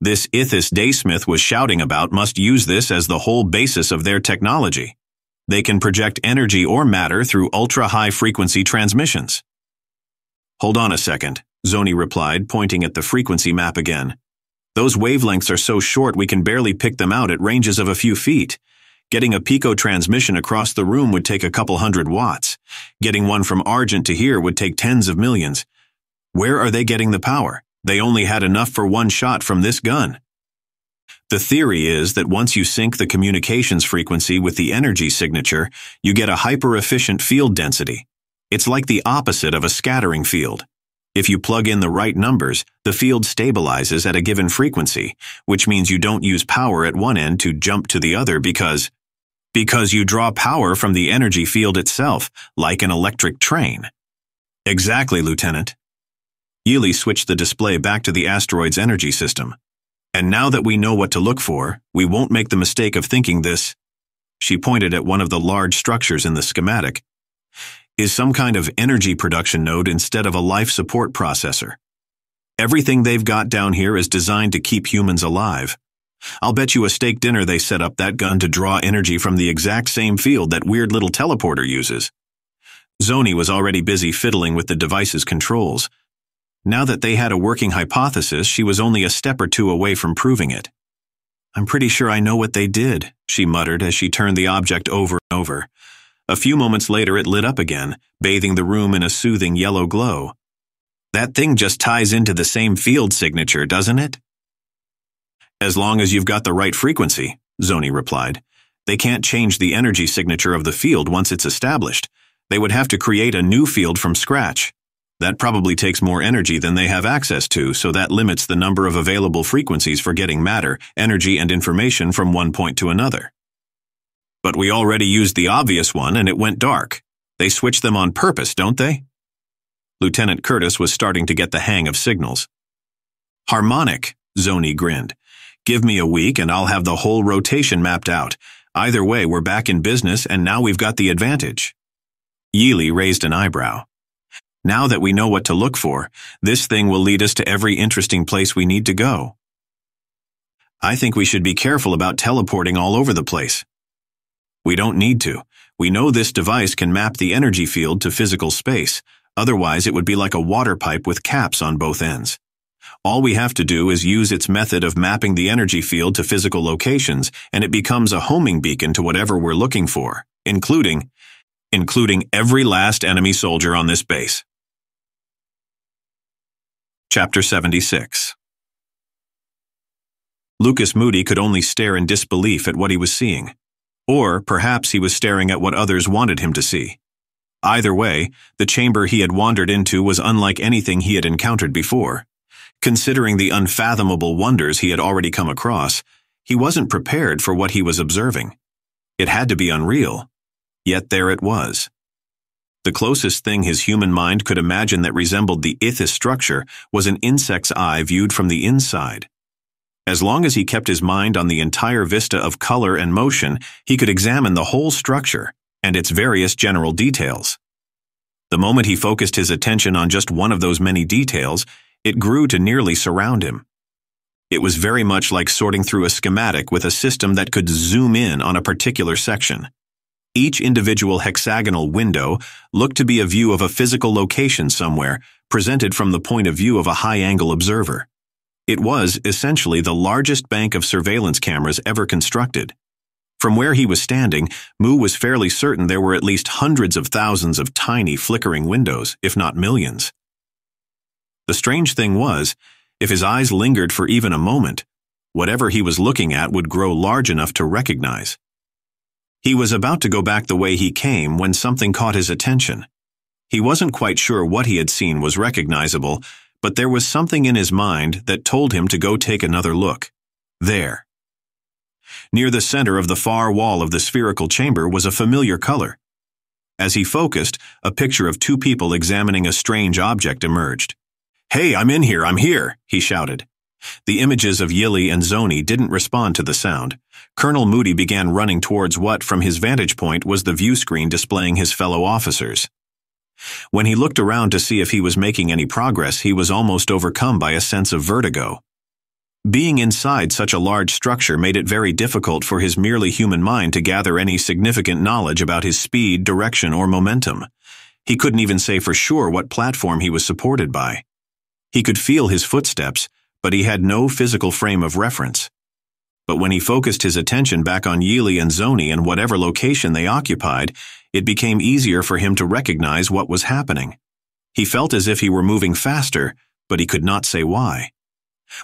This Ithis Daysmith was shouting about must use this as the whole basis of their technology. They can project energy or matter through ultra-high frequency transmissions. Hold on a second. Zoni replied, pointing at the frequency map again. Those wavelengths are so short we can barely pick them out at ranges of a few feet. Getting a pico transmission across the room would take a couple hundred watts. Getting one from Argent to here would take tens of millions. Where are they getting the power? They only had enough for one shot from this gun. The theory is that once you sync the communications frequency with the energy signature, you get a hyper-efficient field density. It's like the opposite of a scattering field. If you plug in the right numbers, the field stabilizes at a given frequency, which means you don't use power at one end to jump to the other because because you draw power from the energy field itself, like an electric train. Exactly, Lieutenant. Yili switched the display back to the asteroid's energy system. And now that we know what to look for, we won't make the mistake of thinking this. She pointed at one of the large structures in the schematic is some kind of energy production node instead of a life support processor. Everything they've got down here is designed to keep humans alive. I'll bet you a steak dinner they set up that gun to draw energy from the exact same field that weird little teleporter uses. Zoni was already busy fiddling with the device's controls. Now that they had a working hypothesis, she was only a step or two away from proving it. I'm pretty sure I know what they did, she muttered as she turned the object over and over. A few moments later it lit up again, bathing the room in a soothing yellow glow. That thing just ties into the same field signature, doesn't it? As long as you've got the right frequency, Zoni replied. They can't change the energy signature of the field once it's established. They would have to create a new field from scratch. That probably takes more energy than they have access to, so that limits the number of available frequencies for getting matter, energy, and information from one point to another. But we already used the obvious one and it went dark. They switch them on purpose, don't they? Lieutenant Curtis was starting to get the hang of signals. Harmonic, Zoni grinned. Give me a week and I'll have the whole rotation mapped out. Either way, we're back in business and now we've got the advantage. Yili raised an eyebrow. Now that we know what to look for, this thing will lead us to every interesting place we need to go. I think we should be careful about teleporting all over the place. We don't need to. We know this device can map the energy field to physical space, otherwise it would be like a water pipe with caps on both ends. All we have to do is use its method of mapping the energy field to physical locations, and it becomes a homing beacon to whatever we're looking for, including, including every last enemy soldier on this base. Chapter 76 Lucas Moody could only stare in disbelief at what he was seeing. Or perhaps he was staring at what others wanted him to see. Either way, the chamber he had wandered into was unlike anything he had encountered before. Considering the unfathomable wonders he had already come across, he wasn't prepared for what he was observing. It had to be unreal. Yet there it was. The closest thing his human mind could imagine that resembled the Ithis structure was an insect's eye viewed from the inside. As long as he kept his mind on the entire vista of color and motion, he could examine the whole structure and its various general details. The moment he focused his attention on just one of those many details, it grew to nearly surround him. It was very much like sorting through a schematic with a system that could zoom in on a particular section. Each individual hexagonal window looked to be a view of a physical location somewhere, presented from the point of view of a high-angle observer. It was, essentially, the largest bank of surveillance cameras ever constructed. From where he was standing, Mu was fairly certain there were at least hundreds of thousands of tiny, flickering windows, if not millions. The strange thing was, if his eyes lingered for even a moment, whatever he was looking at would grow large enough to recognize. He was about to go back the way he came when something caught his attention. He wasn't quite sure what he had seen was recognizable, but there was something in his mind that told him to go take another look. There. Near the center of the far wall of the spherical chamber was a familiar color. As he focused, a picture of two people examining a strange object emerged. Hey, I'm in here, I'm here, he shouted. The images of Yili and Zoni didn't respond to the sound. Colonel Moody began running towards what, from his vantage point, was the view screen displaying his fellow officers. When he looked around to see if he was making any progress, he was almost overcome by a sense of vertigo. Being inside such a large structure made it very difficult for his merely human mind to gather any significant knowledge about his speed, direction, or momentum. He couldn't even say for sure what platform he was supported by. He could feel his footsteps, but he had no physical frame of reference. But when he focused his attention back on Yili and Zoni and whatever location they occupied, it became easier for him to recognize what was happening. He felt as if he were moving faster, but he could not say why.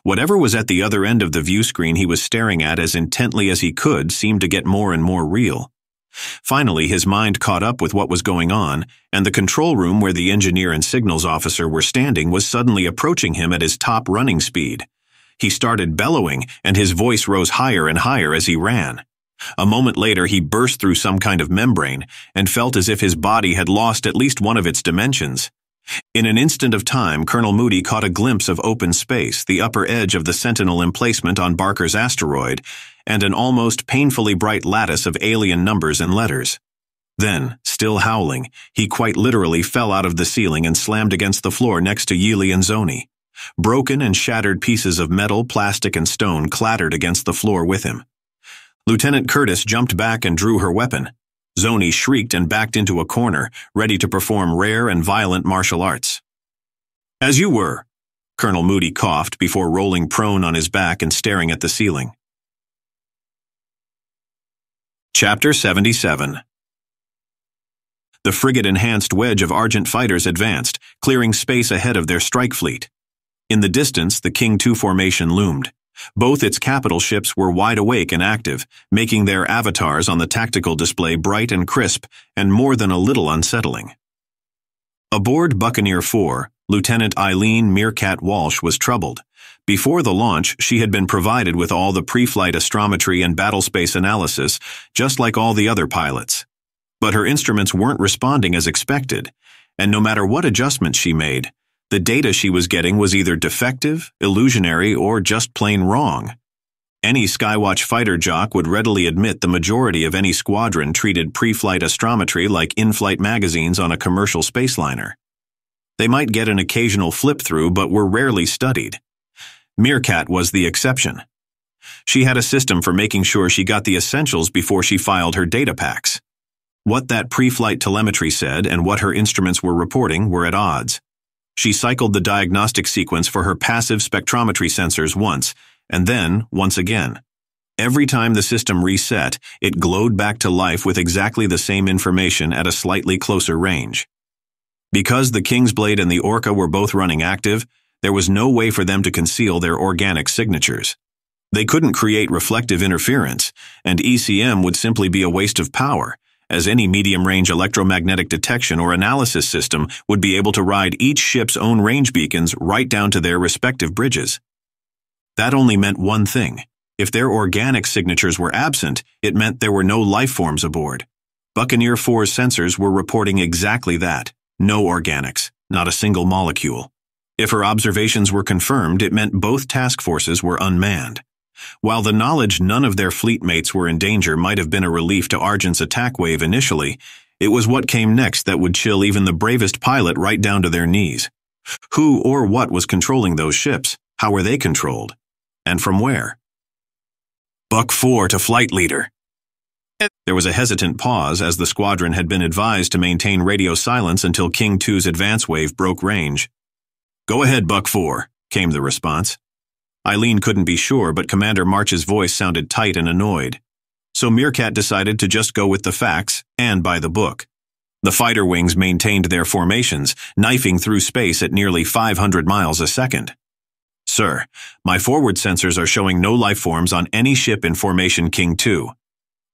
Whatever was at the other end of the view screen he was staring at as intently as he could seemed to get more and more real. Finally, his mind caught up with what was going on, and the control room where the engineer and signals officer were standing was suddenly approaching him at his top running speed. He started bellowing, and his voice rose higher and higher as he ran. A moment later, he burst through some kind of membrane and felt as if his body had lost at least one of its dimensions. In an instant of time, Colonel Moody caught a glimpse of open space, the upper edge of the Sentinel emplacement on Barker's asteroid, and an almost painfully bright lattice of alien numbers and letters. Then, still howling, he quite literally fell out of the ceiling and slammed against the floor next to Yili and Zoni. Broken and shattered pieces of metal, plastic, and stone clattered against the floor with him. Lieutenant Curtis jumped back and drew her weapon. Zoni shrieked and backed into a corner, ready to perform rare and violent martial arts. As you were, Colonel Moody coughed before rolling prone on his back and staring at the ceiling. Chapter 77 The frigate-enhanced wedge of Argent fighters advanced, clearing space ahead of their strike fleet. In the distance, the King II formation loomed. Both its capital ships were wide awake and active, making their avatars on the tactical display bright and crisp, and more than a little unsettling. Aboard Buccaneer 4, Lieutenant Eileen Meerkat Walsh was troubled. Before the launch, she had been provided with all the pre-flight astrometry and battlespace analysis, just like all the other pilots. But her instruments weren't responding as expected, and no matter what adjustments she made, the data she was getting was either defective, illusionary, or just plain wrong. Any Skywatch fighter jock would readily admit the majority of any squadron treated pre-flight astrometry like in-flight magazines on a commercial spaceliner. They might get an occasional flip-through, but were rarely studied. Meerkat was the exception. She had a system for making sure she got the essentials before she filed her data packs. What that pre-flight telemetry said and what her instruments were reporting were at odds. She cycled the diagnostic sequence for her passive spectrometry sensors once, and then once again. Every time the system reset, it glowed back to life with exactly the same information at a slightly closer range. Because the Kingsblade and the Orca were both running active, there was no way for them to conceal their organic signatures. They couldn't create reflective interference, and ECM would simply be a waste of power, as any medium-range electromagnetic detection or analysis system would be able to ride each ship's own range beacons right down to their respective bridges. That only meant one thing. If their organic signatures were absent, it meant there were no life forms aboard. Buccaneer 4's sensors were reporting exactly that. No organics, not a single molecule. If her observations were confirmed, it meant both task forces were unmanned. While the knowledge none of their fleet mates were in danger might have been a relief to Argent's attack wave initially, it was what came next that would chill even the bravest pilot right down to their knees. Who or what was controlling those ships? How were they controlled? And from where? Buck 4 to flight leader. There was a hesitant pause as the squadron had been advised to maintain radio silence until King 2's advance wave broke range. Go ahead, Buck 4, came the response. Eileen couldn't be sure, but Commander March's voice sounded tight and annoyed. So Meerkat decided to just go with the facts and by the book. The fighter wings maintained their formations, knifing through space at nearly 500 miles a second. Sir, my forward sensors are showing no life forms on any ship in Formation King 2.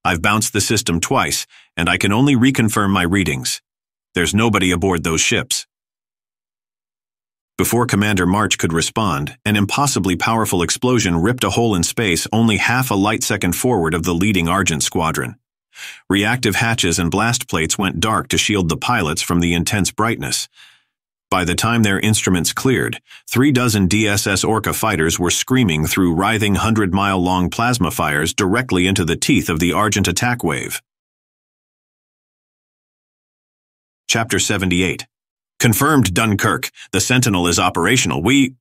I've bounced the system twice, and I can only reconfirm my readings. There's nobody aboard those ships. Before Commander March could respond, an impossibly powerful explosion ripped a hole in space only half a light second forward of the leading Argent squadron. Reactive hatches and blast plates went dark to shield the pilots from the intense brightness. By the time their instruments cleared, three dozen DSS Orca fighters were screaming through writhing hundred-mile-long plasma fires directly into the teeth of the Argent attack wave. Chapter 78 Confirmed Dunkerque. The Sentinel is operational. We...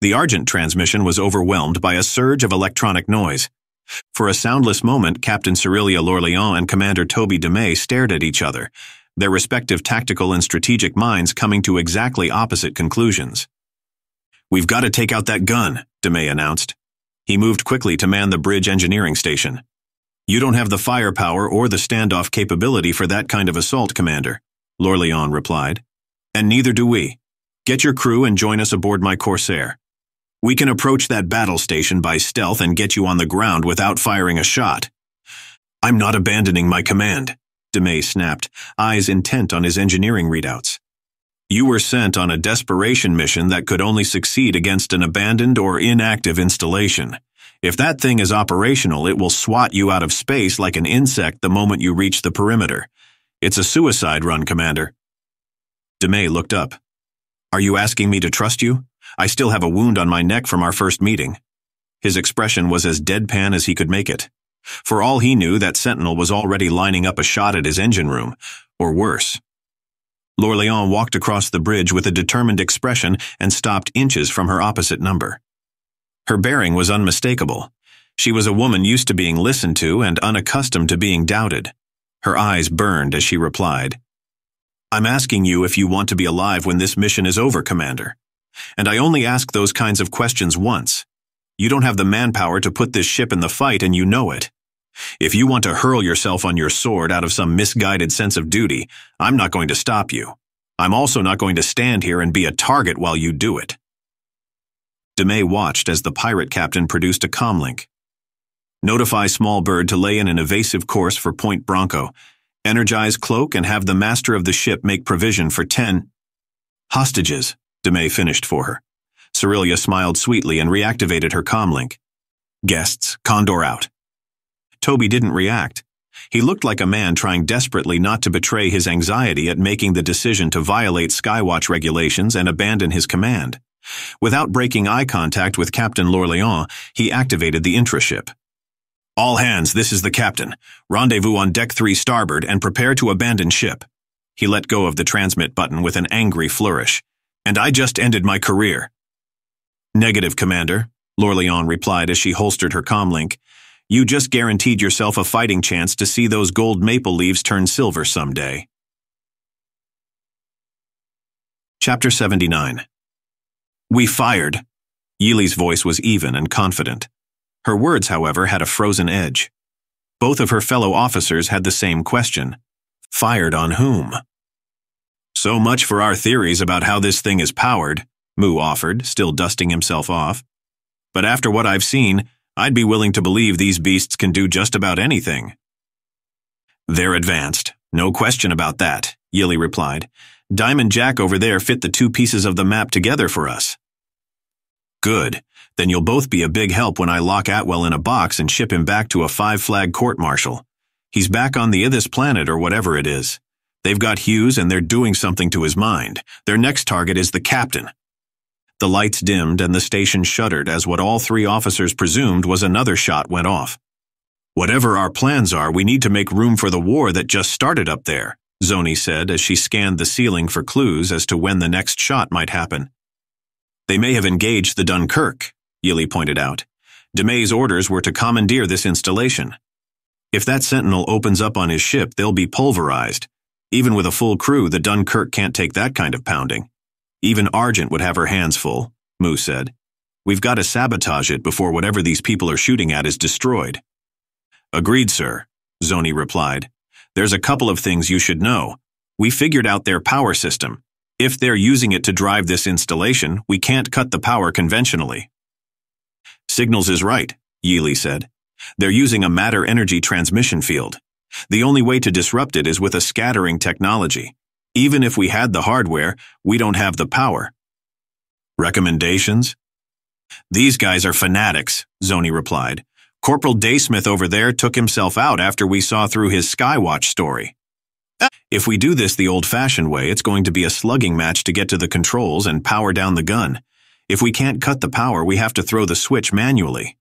The Argent transmission was overwhelmed by a surge of electronic noise. For a soundless moment, Captain Cyrilia Lorleon and Commander Toby DeMay stared at each other, their respective tactical and strategic minds coming to exactly opposite conclusions. We've got to take out that gun, DeMay announced. He moved quickly to man the bridge engineering station. You don't have the firepower or the standoff capability for that kind of assault, Commander, Lorleon replied. And neither do we. Get your crew and join us aboard my Corsair. We can approach that battle station by stealth and get you on the ground without firing a shot. I'm not abandoning my command, DeMay snapped, eyes intent on his engineering readouts. You were sent on a desperation mission that could only succeed against an abandoned or inactive installation. If that thing is operational, it will swat you out of space like an insect the moment you reach the perimeter. It's a suicide run, Commander. DeMay looked up. Are you asking me to trust you? I still have a wound on my neck from our first meeting. His expression was as deadpan as he could make it. For all he knew, that sentinel was already lining up a shot at his engine room, or worse. Lorleon walked across the bridge with a determined expression and stopped inches from her opposite number. Her bearing was unmistakable. She was a woman used to being listened to and unaccustomed to being doubted. Her eyes burned as she replied, I'm asking you if you want to be alive when this mission is over, Commander. And I only ask those kinds of questions once. You don't have the manpower to put this ship in the fight and you know it. If you want to hurl yourself on your sword out of some misguided sense of duty, I'm not going to stop you. I'm also not going to stand here and be a target while you do it. DeMay watched as the pirate captain produced a comlink. Notify Small Bird to lay in an evasive course for Point Bronco. Energize Cloak and have the master of the ship make provision for ten hostages, DeMay finished for her. Cerulea smiled sweetly and reactivated her comlink. Guests, Condor out. Toby didn't react. He looked like a man trying desperately not to betray his anxiety at making the decision to violate Skywatch regulations and abandon his command. Without breaking eye contact with Captain Lorleon, he activated the intraship. All hands, this is the captain. Rendezvous on deck 3 starboard and prepare to abandon ship. He let go of the transmit button with an angry flourish. And I just ended my career. Negative, Commander, Lorleon replied as she holstered her comlink. You just guaranteed yourself a fighting chance to see those gold maple leaves turn silver someday. Chapter 79 we fired. Yili's voice was even and confident. Her words, however, had a frozen edge. Both of her fellow officers had the same question. Fired on whom? So much for our theories about how this thing is powered, Mu offered, still dusting himself off. But after what I've seen, I'd be willing to believe these beasts can do just about anything. They're advanced, no question about that, Yili replied. Diamond Jack over there fit the two pieces of the map together for us. Good. Then you'll both be a big help when I lock Atwell in a box and ship him back to a five-flag court-martial. He's back on the Ithis planet or whatever it is. They've got Hughes and they're doing something to his mind. Their next target is the captain. The lights dimmed and the station shuddered as what all three officers presumed was another shot went off. Whatever our plans are, we need to make room for the war that just started up there, Zoni said as she scanned the ceiling for clues as to when the next shot might happen. They may have engaged the Dunkerque, Yili pointed out. DeMay's orders were to commandeer this installation. If that sentinel opens up on his ship, they'll be pulverized. Even with a full crew, the Dunkerque can't take that kind of pounding. Even Argent would have her hands full, Mu said. We've got to sabotage it before whatever these people are shooting at is destroyed. Agreed, sir, Zoni replied. There's a couple of things you should know. We figured out their power system. If they're using it to drive this installation, we can't cut the power conventionally. Signals is right, Yili said. They're using a matter-energy transmission field. The only way to disrupt it is with a scattering technology. Even if we had the hardware, we don't have the power. Recommendations? These guys are fanatics, Zoni replied. Corporal Daysmith over there took himself out after we saw through his Skywatch story. If we do this the old-fashioned way, it's going to be a slugging match to get to the controls and power down the gun. If we can't cut the power, we have to throw the switch manually.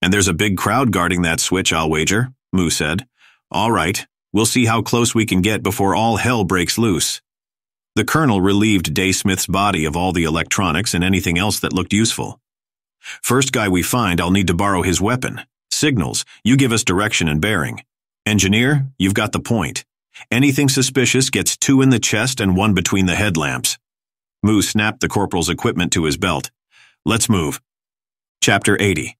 And there's a big crowd guarding that switch, I'll wager, Mu said. All right, we'll see how close we can get before all hell breaks loose. The colonel relieved Daysmith's body of all the electronics and anything else that looked useful. First guy we find, I'll need to borrow his weapon. Signals, you give us direction and bearing. Engineer, you've got the point. Anything suspicious gets two in the chest and one between the headlamps. Mu snapped the corporal's equipment to his belt. Let's move. Chapter 80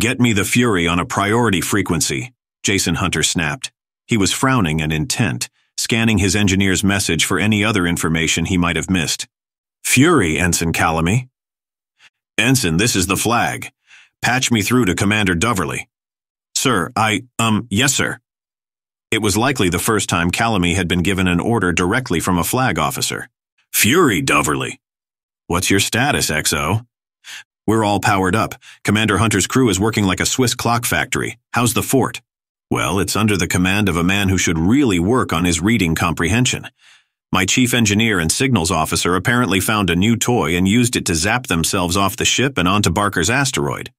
Get me the Fury on a priority frequency, Jason Hunter snapped. He was frowning and intent, scanning his engineer's message for any other information he might have missed. Fury, Ensign Calamy. Ensign, this is the flag. Patch me through to Commander Doverly. Sir, I, um, yes, sir. It was likely the first time Calamy had been given an order directly from a flag officer. Fury, Doverly. What's your status, XO? We're all powered up. Commander Hunter's crew is working like a Swiss clock factory. How's the fort? Well, it's under the command of a man who should really work on his reading comprehension. My chief engineer and signals officer apparently found a new toy and used it to zap themselves off the ship and onto Barker's asteroid.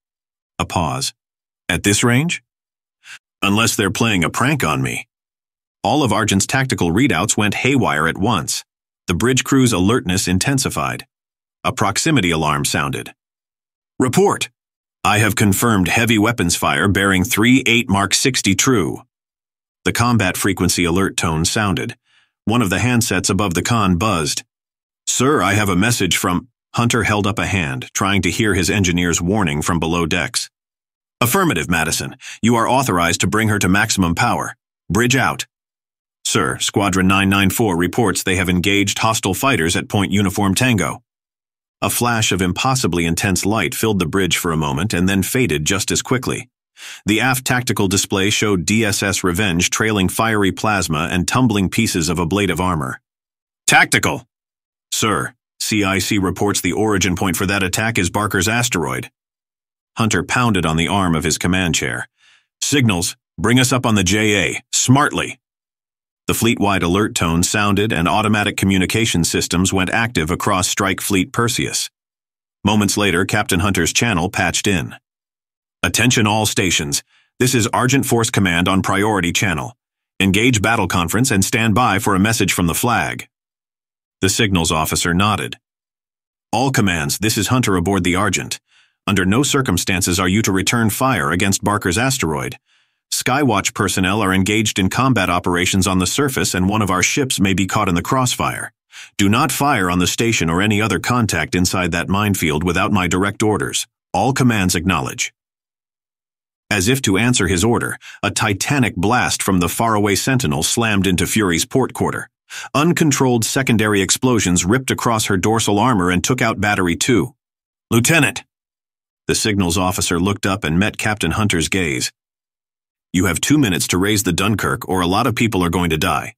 A pause. At this range? Unless they're playing a prank on me. All of Argent's tactical readouts went haywire at once. The bridge crew's alertness intensified. A proximity alarm sounded. Report! I have confirmed heavy weapons fire bearing 3-8 Mark 60 true. The combat frequency alert tone sounded. One of the handsets above the con buzzed. Sir, I have a message from... Hunter held up a hand, trying to hear his engineer's warning from below decks. Affirmative, Madison. You are authorized to bring her to maximum power. Bridge out. Sir, Squadron 994 reports they have engaged hostile fighters at Point Uniform Tango. A flash of impossibly intense light filled the bridge for a moment and then faded just as quickly. The aft tactical display showed DSS Revenge trailing fiery plasma and tumbling pieces of a blade of armor. Tactical! Sir, CIC reports the origin point for that attack is Barker's asteroid. Hunter pounded on the arm of his command chair. Signals, bring us up on the JA, smartly. The fleet-wide alert tone sounded and automatic communication systems went active across Strike Fleet Perseus. Moments later, Captain Hunter's channel patched in. Attention all stations. This is Argent Force Command on Priority Channel. Engage battle conference and stand by for a message from the flag. The signals officer nodded. All commands, this is Hunter aboard the Argent. Under no circumstances are you to return fire against Barker's asteroid. Skywatch personnel are engaged in combat operations on the surface and one of our ships may be caught in the crossfire. Do not fire on the station or any other contact inside that minefield without my direct orders. All commands acknowledge. As if to answer his order, a titanic blast from the faraway Sentinel slammed into Fury's port quarter. Uncontrolled secondary explosions ripped across her dorsal armor and took out Battery 2. Lieutenant! The signals officer looked up and met Captain Hunter's gaze. You have two minutes to raise the Dunkerque or a lot of people are going to die.